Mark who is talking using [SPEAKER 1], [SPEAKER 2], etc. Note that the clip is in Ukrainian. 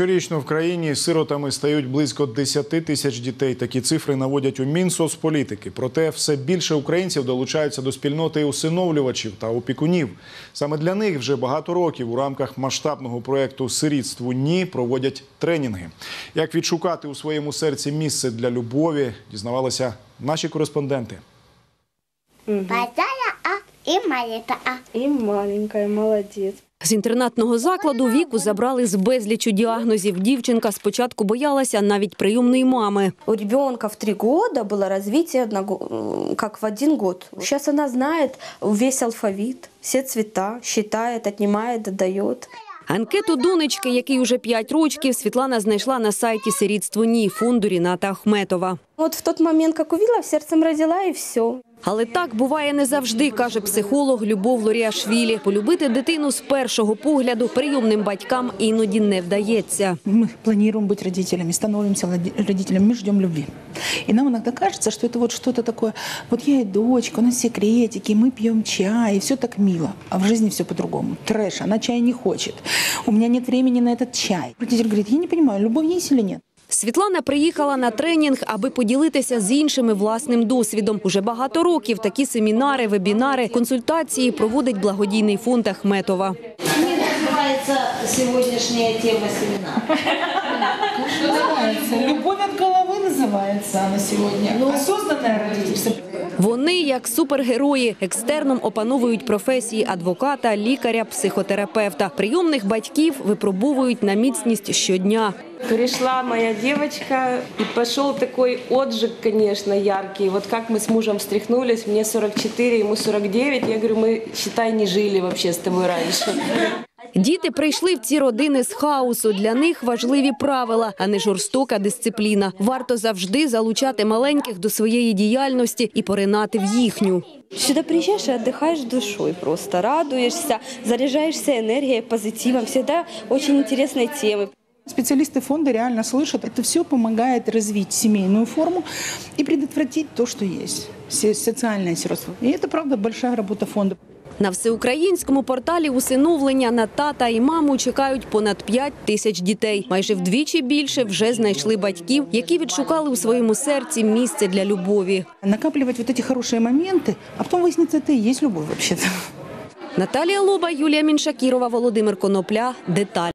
[SPEAKER 1] Щорічно в країні сиротами стають близько 10 тисяч дітей. Такі цифри наводять у Мінсоцполітики. Проте все більше українців долучаються до спільноти усиновлювачів та опікунів. Саме для них вже багато років у рамках масштабного проєкту Сирітству ні проводять тренінги. Як відшукати у своєму серці місце для любові, дізнавалися наші кореспонденти.
[SPEAKER 2] Большая А и маленькая А.
[SPEAKER 3] И маленькая, молодец.
[SPEAKER 4] З інтернатного закладу віку забрали з безлічу діагнозів. Дівчинка спочатку боялася навіть прийомної мами.
[SPEAKER 3] У ребенка в три развитие одного- м, как в один год. Сейчас она знает весь алфавит, все цвета, считает, отнимает, отдает.
[SPEAKER 4] Анкету донечки, який уже 5 років, Світлана знайшла на сайті «Сирітство ні» фонду Ріната Ахметова.
[SPEAKER 3] Вот в тот момент, как увидела, сердцем родила и все.
[SPEAKER 4] Але так буває не завжди, каже психолог Любов Лоріашвілі. Полюбити дитину з першого погляду прийомним батькам іноді не вдається.
[SPEAKER 5] Мы планируем быть родителями, становимся лади- родителями, мы ждем любви. И нам иногда кажется, что это вот что-то такое, вот я и дочка, у нас секретики, мы пьем чай, и все так мило. А в жизни все по-другому. Трэш, она чай не хочет. У меня нет времени на этот чай. Родитель говорит, я не понимаю, любовь есть или нет?
[SPEAKER 4] Світлана приїхала на тренінг, аби поділитися з іншими власним досвідом. Уже багато років такі семінари, вебінари, консультації проводить благодійний фонд Ахметова.
[SPEAKER 6] Мені називається сьогоднішня тема
[SPEAKER 5] семінару. От головы называется она сегодня. Осознанное родительство.
[SPEAKER 4] Вони, як супергерої, екстерном опановують професії адвоката, лікаря, психотерапевта. Прийомних батьків випробовують на міцність щодня.
[SPEAKER 7] Пришла моя девочка, и пошел такой отжиг, конечно, яркий. Вот как мы с мужем встряхнулись, мне 44, ему 49. Я говорю, мы, считай, не жили вообще с тобой раньше.
[SPEAKER 4] Діти прийшли в ці родини з хаосу. Для них важливі правила, а не жорстока дисципліна. Варто завжди залучати маленьких до своєї діяльності і поринати в їхню.
[SPEAKER 3] Сюда приезжаешь и отдыхаешь душой просто, радуешься, заряжаешься энергией, позитивом. Всегда очень интересные темы.
[SPEAKER 5] Специалисты фонда реально слышат, это все помогает развить семейную форму и предотвратить то, что есть, се- социальное сиротство. И это, правда, большая работа фонда.
[SPEAKER 4] На всеукраїнському порталі усиновлення на тата і маму чекають понад 5 тисяч дітей. Майже вдвічі більше вже знайшли батьків, які відшукали у своєму серці місце для любові.
[SPEAKER 5] Накапливать вот эти хорошие моменты, а потом выяснится, это и есть любовь вообще-то.
[SPEAKER 4] Наталія Лоба, Юлія Міншакірова, Володимир Конопля. Деталь.